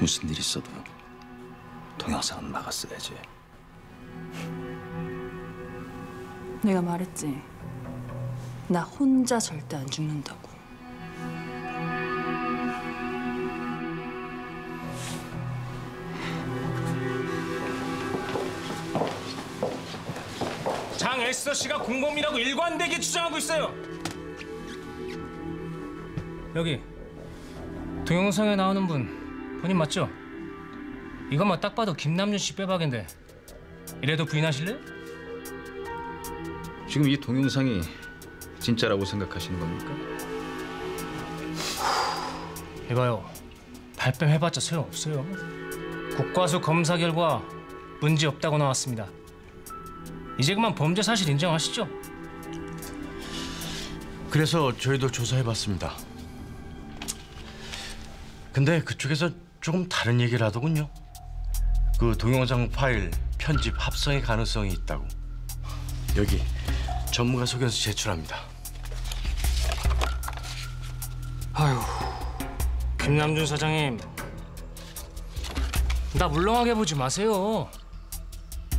무슨 일 있어도 동영상은 막았어야지. 내가 말했지. 나 혼자 절대 안 죽는다고. 장 에스더 씨가 공범이라고 일관되게 주장하고 있어요. 여기 동영상에 나오는 분 본인 맞죠? 이것만 딱 봐도 김남준 씨 빼박인데 이래도 부인하실래요? 지금 이 동영상이 진짜라고 생각하시는 겁니까? 이봐요. 발뺌 해봤자 소용없어요. 국과수 검사 결과 문제 없다고 나왔습니다. 이제 그만 범죄 사실 인정하시죠? 그래서 저희도 조사해봤습니다. 근데 그쪽에서 조금 다른 얘기를 하더군요. 그 동영상 파일 편집 합성의 가능성이 있다고. 여기 전문가 소견서 제출합니다. 아유, 김남준 사장님, 나 물렁하게 보지 마세요.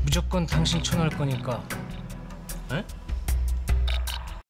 무조건 당신 쳐놓을 거니까. 에?